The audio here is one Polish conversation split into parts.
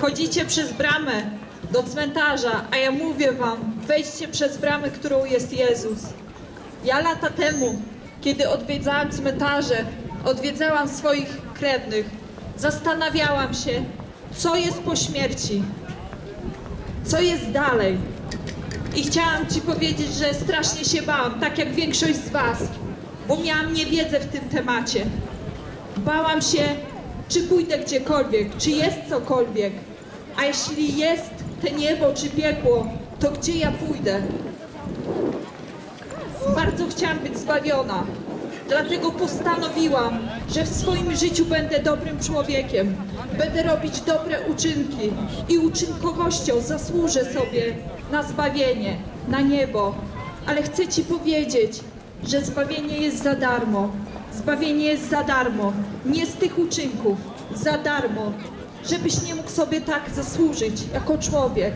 Wchodzicie przez bramę do cmentarza, a ja mówię wam, wejdźcie przez bramę, którą jest Jezus. Ja lata temu, kiedy odwiedzałam cmentarze, odwiedzałam swoich krewnych, zastanawiałam się, co jest po śmierci, co jest dalej. I chciałam Ci powiedzieć, że strasznie się bałam, tak jak większość z Was, bo miałam niewiedzę w tym temacie. Bałam się, czy pójdę gdziekolwiek, czy jest cokolwiek. A jeśli jest te niebo czy piekło, to gdzie ja pójdę? Bardzo chciałam być zbawiona. Dlatego postanowiłam, że w swoim życiu będę dobrym człowiekiem. Będę robić dobre uczynki i uczynkowością zasłużę sobie na zbawienie, na niebo. Ale chcę Ci powiedzieć, że zbawienie jest za darmo. Zbawienie jest za darmo. Nie z tych uczynków, za darmo. Żebyś nie mógł sobie tak zasłużyć jako człowiek.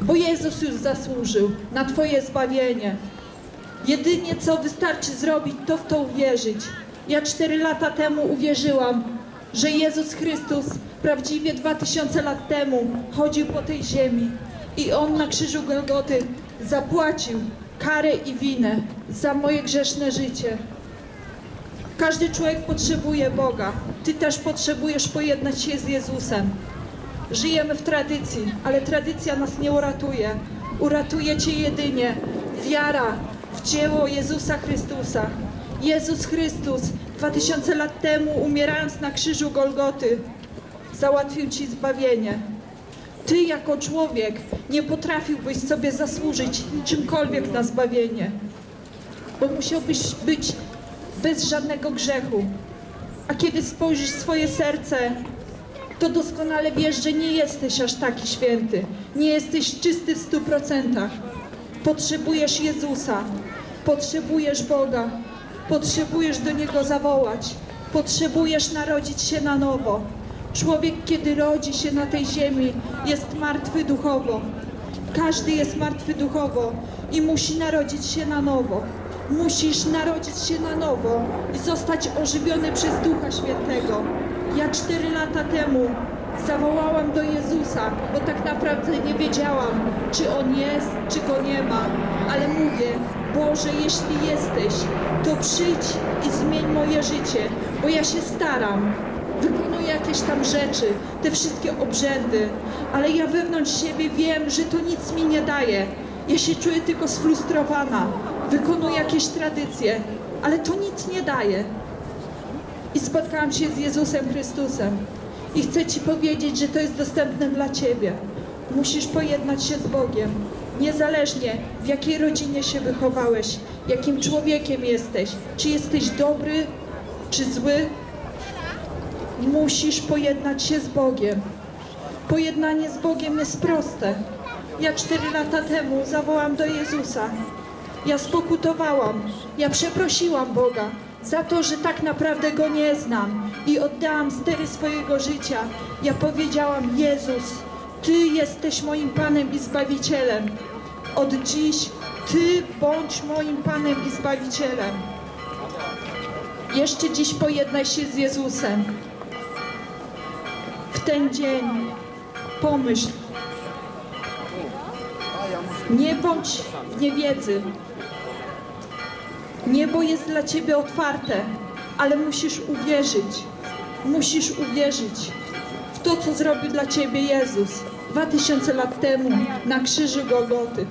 Bo Jezus już zasłużył na Twoje zbawienie. Jedynie co wystarczy zrobić, to w to uwierzyć. Ja cztery lata temu uwierzyłam, że Jezus Chrystus prawdziwie dwa tysiące lat temu chodził po tej ziemi i On na krzyżu Golgoty zapłacił karę i winę za moje grzeszne życie. Każdy człowiek potrzebuje Boga. Ty też potrzebujesz pojednać się z Jezusem. Żyjemy w tradycji, ale tradycja nas nie uratuje. Uratuje Cię jedynie wiara w dzieło Jezusa Chrystusa. Jezus Chrystus 2000 lat temu, umierając na krzyżu Golgoty, załatwił Ci zbawienie. Ty jako człowiek nie potrafiłbyś sobie zasłużyć niczymkolwiek na zbawienie, bo musiałbyś być bez żadnego grzechu. A kiedy spojrzysz w swoje serce, to doskonale wiesz, że nie jesteś aż taki święty. Nie jesteś czysty w stu procentach. Potrzebujesz Jezusa, potrzebujesz Boga, potrzebujesz do Niego zawołać, potrzebujesz narodzić się na nowo. Człowiek, kiedy rodzi się na tej ziemi, jest martwy duchowo. Każdy jest martwy duchowo i musi narodzić się na nowo. Musisz narodzić się na nowo i zostać ożywiony przez Ducha Świętego. Ja cztery lata temu zawołałam do Jezusa, bo tak naprawdę nie wiedziałam, czy On jest, czy Go nie ma. Ale mówię, Boże, jeśli jesteś, to przyjdź i zmień moje życie, bo ja się staram. Wykonuję jakieś tam rzeczy, te wszystkie obrzędy, ale ja wewnątrz siebie wiem, że to nic mi nie daje. Ja się czuję tylko sfrustrowana. Wykonuję jakieś tradycje, ale to nic nie daje. I spotkałam się z Jezusem Chrystusem. I chcę Ci powiedzieć, że to jest dostępne dla Ciebie. Musisz pojednać się z Bogiem. Niezależnie w jakiej rodzinie się wychowałeś, jakim człowiekiem jesteś, czy jesteś dobry, czy zły, musisz pojednać się z Bogiem. Pojednanie z Bogiem jest proste. Ja cztery lata temu zawołam do Jezusa. Ja spokutowałam, ja przeprosiłam Boga za to, że tak naprawdę Go nie znam i oddałam stery swojego życia. Ja powiedziałam, Jezus, Ty jesteś moim Panem i Zbawicielem. Od dziś Ty bądź moim Panem i Zbawicielem. Jeszcze dziś pojednaj się z Jezusem. W ten dzień pomyśl, nie bądź w niewiedzy. Niebo jest dla ciebie otwarte, ale musisz uwierzyć. Musisz uwierzyć w to, co zrobił dla ciebie Jezus dwa tysiące lat temu na krzyżu Golgoty.